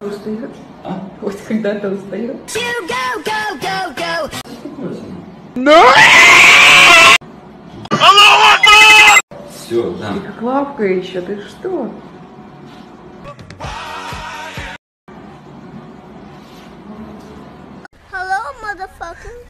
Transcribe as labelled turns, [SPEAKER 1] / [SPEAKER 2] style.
[SPEAKER 1] Устает?
[SPEAKER 2] А? Хоть когда-то устает? No!
[SPEAKER 3] Все, да.
[SPEAKER 1] Ты как лавка еще, ты что?
[SPEAKER 2] Hello, motherfucker.